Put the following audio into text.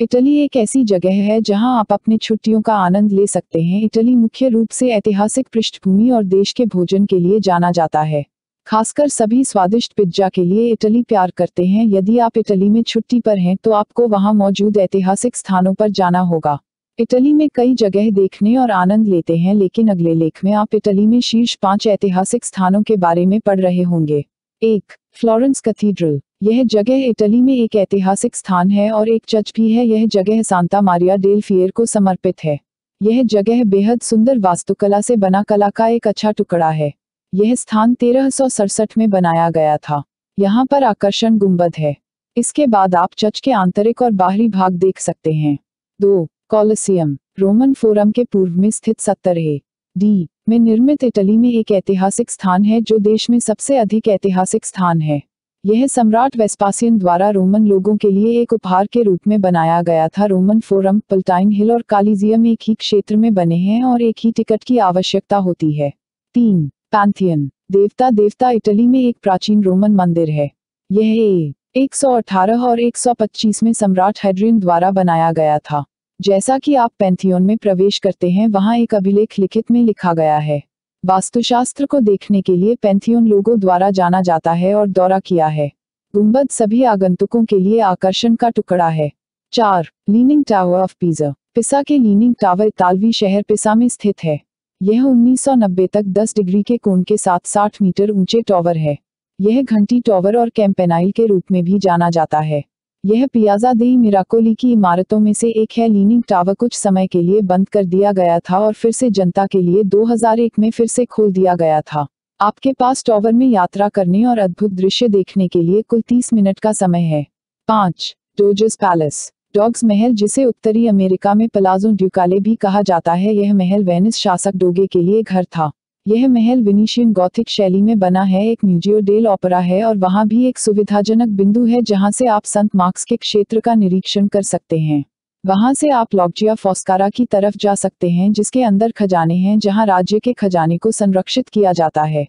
Italy एक ऐसी जगह है जहाँ आप अपनी छुट्टियों का आनंद ले सकते हैं। इटली मुख्य रूप से ऐतिहासिक पृष्ठभूमि और देश के भोजन के लिए जाना जाता है। खासकर सभी स्वादिष्ट पिज्जा के लिए इटली प्यार करते हैं। यदि आप इटली में छुट्टी पर हैं तो आपको वहाँ मौजूद ऐतिहासिक स्थानों पर जाना होगा। इटली में कई जगह देखने और आनंद लेते हैं, लेकिन अगले लेख में आप इटली में शीर्ष पाँच ऐतिहासिक स्थानों के बारे में पढ़ रहे होंगे। एक, फ्लोरेंस कैथीड्रल। यह जगह इटली में एक ऐतिहासिक स्थान है और एक चर्च भी है। यह जगह सांता मारिया डेल फियर को समर्पित है। यह जगह बेहद सुंदर वास्तुकला से बना कला का एक अच्छा टुकड़ा है। यह स्थान तेरह में बनाया गया था। यहाँ पर आकर्षण गुंबद है। इसके बाद आप चर्च के आंतरिक और बाहरी भाग देख सकते हैं। दो, कॉलोसियम, रोमन फोरम के पूर्व में स्थित सत्तर है डी, में निर्मित इटली में एक ऐतिहासिक स्थान है जो देश में सबसे अधिक ऐतिहासिक स्थान है। यह सम्राट वेस्पासियन द्वारा रोमन लोगों के लिए एक उपहार के रूप में बनाया गया था। रोमन फोरम, पल्टाइन हिल और कालीजियम एक ही क्षेत्र में बने हैं और एक ही टिकट की आवश्यकता होती है। तीन, पैंथियन, देवता। देवता इटली में एक प्राचीन रोमन मंदिर है। यह 118 और 125 में सम्राट हेड्रियन द्वारा बनाया गया था। जैसा कि आप पैंथियोन में प्रवेश करते हैं, वहाँ एक अभिलेख लिखित में लिखा गया है। वास्तुशास्त्र को देखने के लिए पैंथियोन लोगों द्वारा जाना जाता है और दौरा किया है। गुंबद सभी आगंतुकों के लिए आकर्षण का टुकड़ा है। चार, लीनिंग टावर ऑफ़ पिज़ा। पिसा के लीनिंग टावर इतालवी शहर पिसा में स्थित है। यह 1990 तक 10 डिग्री के कोण के साथ 60 मीटर ऊँचे टॉवर है। यह घंटी टॉवर और कैंपेनाइल के रूप में भी जाना जाता है। यह पियाजा दे मिराकोली की इमारतों में से एक है। लीनिंग टावर कुछ समय के लिए बंद कर दिया गया था और फिर से जनता के लिए 2001 में फिर से खोल दिया गया था। आपके पास टावर में यात्रा करने और अद्भुत दृश्य देखने के लिए कुल 30 मिनट का समय है। पाँच, डोजस पैलेस, डॉग्स महल जिसे उत्तरी अमेरिका में पलाजो ड्यूकाले भी कहा जाता है। यह महल वेनिस शासक डोगे के लिए घर था। यह महल विनीशियन गौथिक शैली में बना है, एक म्यूजियो डेल ओपरा है और वहाँ भी एक सुविधाजनक बिंदु है जहाँ से आप संत मार्क्स के क्षेत्र का निरीक्षण कर सकते हैं। वहाँ से आप लॉगजिया फोस्कारा की तरफ़ जा सकते हैं, जिसके अंदर खजाने हैं, जहाँ राज्य के खजाने को संरक्षित किया जाता है।